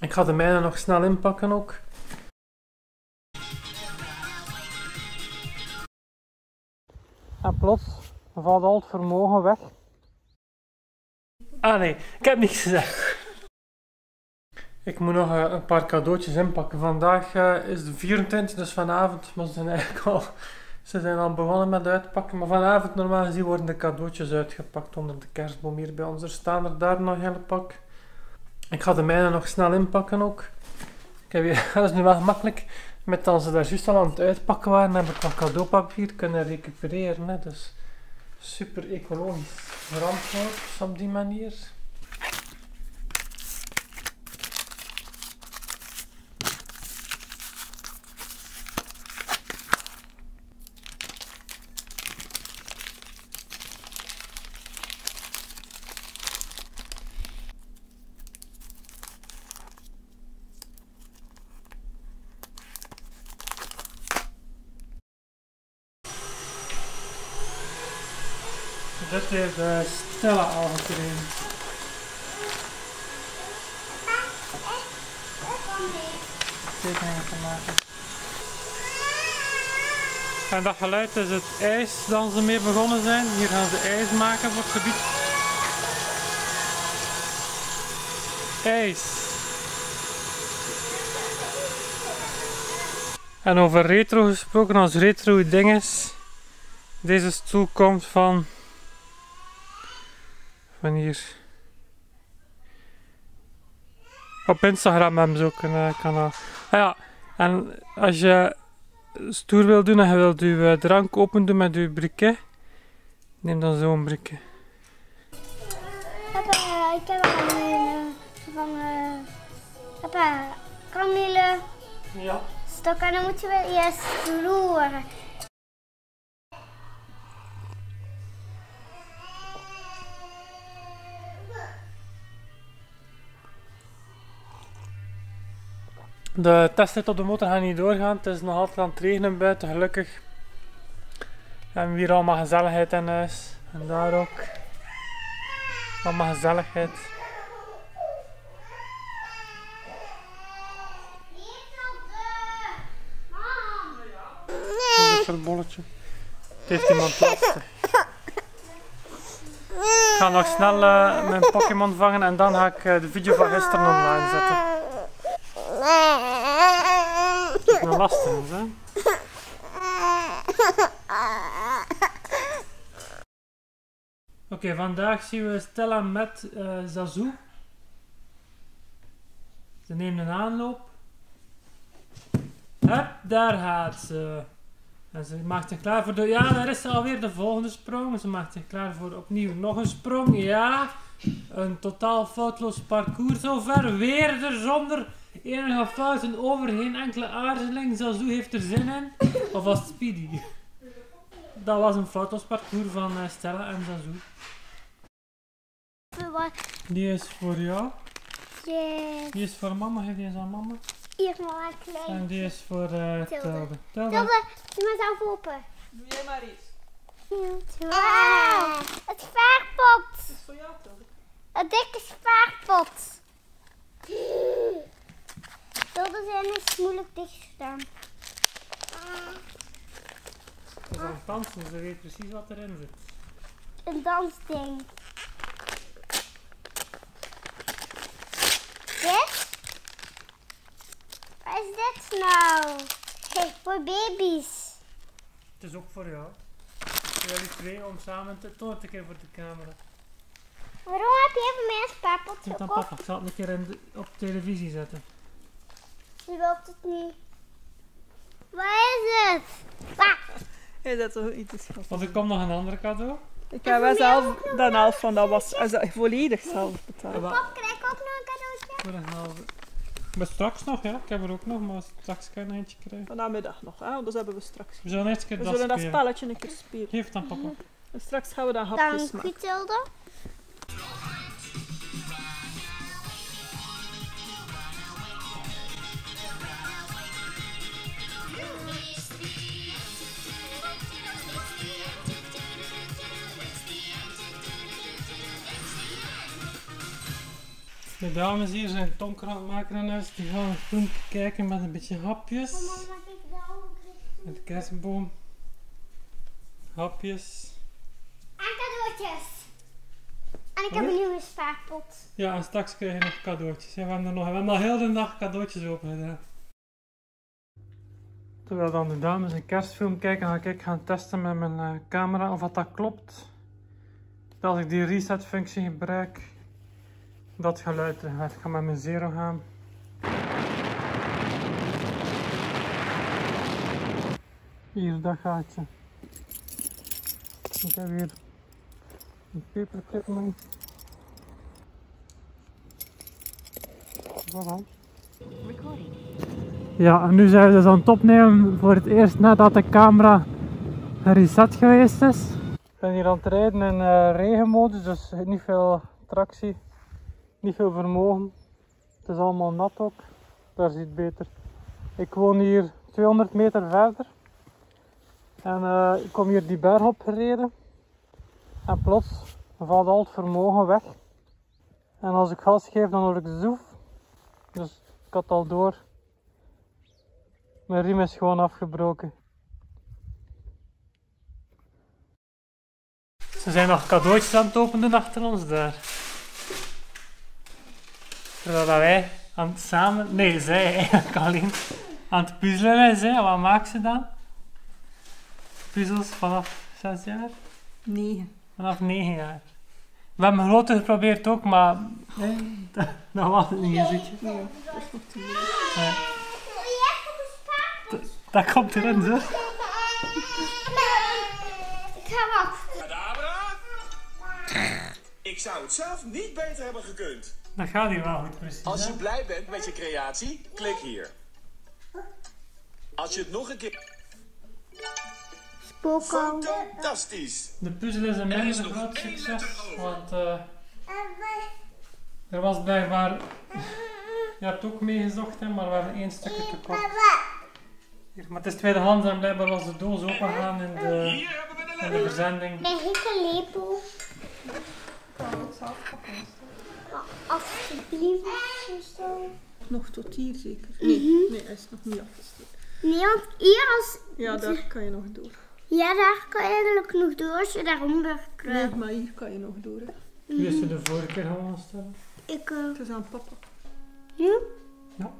Ik ga de mijne nog snel inpakken ook. En plots valt al het vermogen weg. Ah nee, ik heb niks gezegd. Ik moet nog eh, een paar cadeautjes inpakken. Vandaag eh, is de 24, dus vanavond. Maar ze zijn eigenlijk al, ze zijn al begonnen met uitpakken. Maar vanavond normaal gezien worden de cadeautjes uitgepakt onder de kerstboom hier bij ons. Er staan er daar nog een hele pak. Ik ga de mijne nog snel inpakken ook. Ik heb dat is nu wel gemakkelijk. Met als ze daar juist al aan het uitpakken waren, heb ik wat cadeaupapier kunnen recupereren. Hè. Dus super ecologisch verantwoord op die manier. Dit heeft uh, Stella al gekregen. Tekeningen te maken. En dat geluid is het ijs dat ze mee begonnen zijn. Hier gaan ze ijs maken voor het gebied. Ijs. En over retro gesproken, als retro ding is. Deze stoel komt van Op Instagram hebben ze ook een uh, kanaal. Ah ja, en als je stoer wil doen en je wilt je drank open doen met je briquet, neem dan zo'n briquet. Papa, ik heb een van uh, Papa, kamille. Ja. Stok en dan moeten we eerst roeren. De testrit op de motor gaat niet doorgaan. Het is nog altijd aan het regenen buiten, gelukkig. We hebben hier allemaal gezelligheid in huis. En daar ook. Allemaal gezelligheid. Is het bolletje. Het heeft iemand lastig. Ik ga nog snel uh, mijn Pokémon vangen en dan ga ik uh, de video van gisteren online zetten. Oké, vandaag zien we Stella met uh, Zazu. Ze neemt een aanloop. Hup, daar gaat ze. En ze maakt zich klaar voor de... Ja, daar is ze alweer de volgende sprong. Ze maakt zich klaar voor opnieuw nog een sprong. Ja, een totaal foutloos parcours zover. Weer er zonder enige fouten over. Geen enkele aarzeling. Zazu heeft er zin in. Of was het Speedy? Dat was een foutloos parcours van uh, Stella en Zazu. Die is voor jou. Yes. Die is voor mama. Geef die eens aan mama. Hier maar een klein. En die is voor uh, Tilde. Tilde. Doe maar zelf open. Doe jij maar eens. Wauw, het vaarpot. Het is voor jou, Tilde. Het dikke vaarpot. Zijn is moeilijk dichtgestaan. Ze is aan het dansen, ze weet precies wat erin zit. Een dansding. Dit? Wat is dit nou? Hey, voor baby's. Het is ook voor jou. Voor jullie twee om samen te tonen een keer voor de camera. Waarom heb je even mijn spaarpot Zet dan gekocht? papa, ik zal het een keer in de- op televisie zetten. Ze wilt het niet. Wat is het? Wa. Ja, dat is toch iets schattig. Want er komt nog een andere cadeau. Ik heb wel zelf de helft van dat was volledig zelf En betaald. wat- Pop, krijg ik ook nog een cadeautje? Voor een halve. Maar straks nog, ja. Ik heb er ook nog, maar straks kan je er eentje krijgen. Vanmiddag nog, hè? dus hebben we straks. We zullen eerst een keer We dat zullen dat spelletje een keer spelen. Geef het dan papa. En straks gaan we dan hapjes Dank maken. u, De dames hier zijn tonker aan het maken in huis. Die gaan een filmpje kijken met een beetje hapjes. Met de kerstboom. Hapjes. En cadeautjes. En ik heb een nieuwe spaarpot. Ja, en straks krijg je nog cadeautjes. We, hebben er nog, we hebben al heel de dag cadeautjes open gedaan. Terwijl dan de dames een kerstfilm kijken, ga ik gaan testen met mijn eh, camera of dat, dat klopt. Dat als ik die reset functie gebruik, dat geluid gaat. Ik ga met mijn zero gaan. Hier, dat gaatje. Ik heb hier een paperclip mee. Voilà. Ja, en nu zijn we dus aan het opnemen voor het eerst nadat de camera gereset geweest is. Ik ben hier aan het rijden in eh, regenmodus, dus niet veel tractie, niet veel vermogen. Het is allemaal nat ook, daar ziet het beter. Ik woon hier 200 meter verder en eh, ik kom hier die berg op gereden en plots valt al het vermogen weg. En als ik gas geef dan hoor ik zoef, dus ik had al door. Mijn riem is gewoon afgebroken. Ze zijn nog cadeautjes aan het openen achter ons daar. Terwijl dat wij aan het samen, nee zij eigenlijk alleen, aan het puzzelen is. Hè. Wat maakt ze dan? Puzzels vanaf 6 jaar? Nee. Vanaf 9 jaar. We hebben grote geprobeerd ook, maar nee, dat, dat was het niet, ziet je. Nee, dat is te? Dat komt erin, zo. Ik ga? Ik zou het zelf niet beter hebben gekund. Dat gaat hier wel goed, precies. Als je hè? blij bent met je creatie, klik hier. Als je het nog een keer... Spookal. Fantastisch! De puzzel is een nog groot succes, want eh, er was blijkbaar... Je hebt ook meegezocht, hè, maar we hebben één stukje te kort. Hier, maar het is tweedehands en blijkbaar was de doos opengegaan in de, Hier hebben we de in de verzending. Ben ik een lepel? Ik kan het zelf pakken. Alsjeblieft. Zo. Nog tot hier zeker? Nee, nee, hij is nog niet afgestoken. Nee, want hier als... Ja, daar kan je nog door. Ja, daar kan je eigenlijk nog door als je daaronder Nee, kruipt. maar hier kan je nog door. Hè. Wie is er de vorige keer gewoon stellen? Ik... eh Het is aan papa. ja? Ja.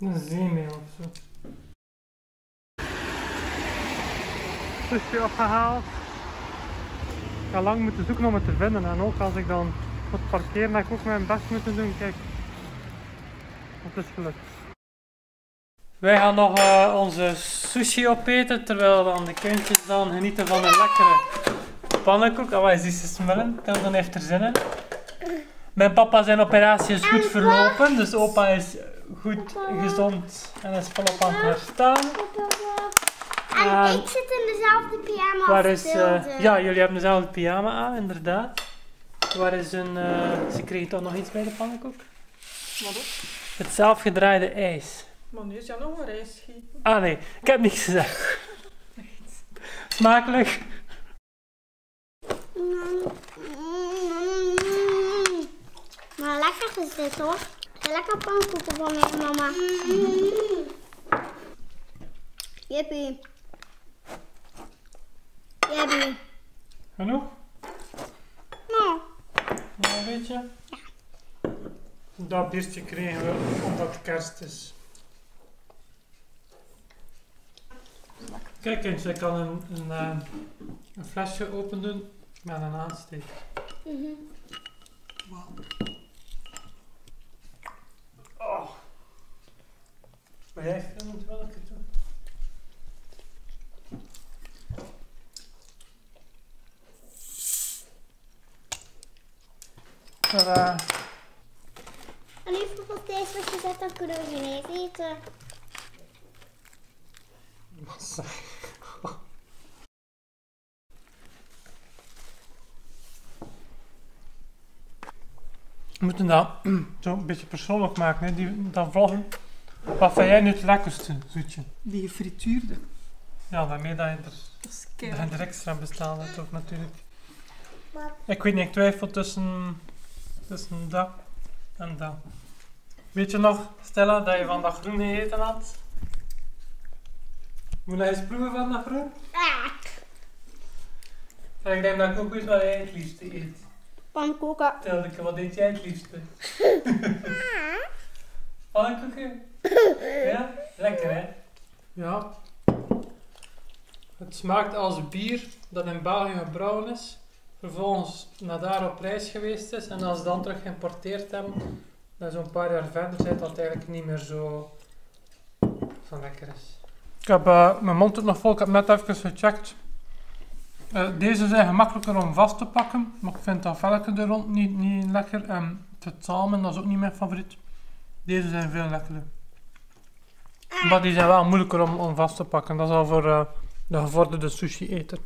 Een zeemeel of zo. Sushi opgehaald. Ik ga lang moeten zoeken om het te vinden. En ook als ik dan moet parkeren, heb ik ook mijn best moeten doen. Kijk, het is gelukt. Wij gaan nog eh, onze sushi opeten, terwijl dan de kindjes dan genieten van een lekkere pannenkoek. Oh, is die smellen? Tilden heeft er zin in. Mijn papa zijn operatie is goed verlopen, dus opa is goed gezond en is volop aan het herstellen. En Ehm, ik zit in dezelfde pyjama Waar als is, eh, ja, jullie hebben dezelfde pyjama aan, inderdaad. Waar is een, eh, ze kregen toch nog iets bij de pannenkoek? Wat ook? Het zelfgedraaide ijs. Maar nu is ja nog een geven. Ah nee, ik heb niks gezegd. Smakelijk. Mm. Maar lekker is dit hoor. Lekker pannenkoeken van mijn mama. Jippie. Jippie. Genoeg? Nou, Ja, een beetje. Dat biertje kregen we omdat het kerst is. Kijk eens, ik kan een, een, eh, een flesje open doen met een aansteek. Oh. Maar jij filmt wel een keer toe. Tadaa. en nu bijvoorbeeld deze wat je zegt, dan kunnen we geen even eten. We moeten dat zo een beetje persoonlijk maken, hè? Die, dat vloggen. Wat vind jij nu het lekkerste, zoetje? Die gefrituurde. Ja, daarmee dat je er, Dat je er extra bestaan hebt ook natuurlijk. Ik weet niet, ik twijfel tussen, tussen dat en dat. Weet je nog, Stella, dat je van dat groen gegeten had? Moet je eens proeven van dat groen? En ik denk dat ik ook weet wat jij het liefste eet. Pannenkoeken. Telde wat eet jij het liefste? Pannenkoeken? Ja? Lekker hè? Ja. Het smaakt als bier dat in België gebrouwen is. Vervolgens naar daar op reis geweest is. En als ze dan terug geïmporteerd hebben. Dan zo'n paar jaar verder zit dat eigenlijk niet meer zo, zo lekker is. Ik heb eh, mijn mond ook nog vol. Ik heb net even gecheckt. Eh, deze zijn gemakkelijker om vast te pakken, maar ik vind dat velken er rond niet, niet lekker. En het salmon, dat is ook niet mijn favoriet. Deze zijn veel lekkerder. Maar die zijn wel moeilijker om, om vast te pakken. Dat is al voor eh, de gevorderde sushi eter.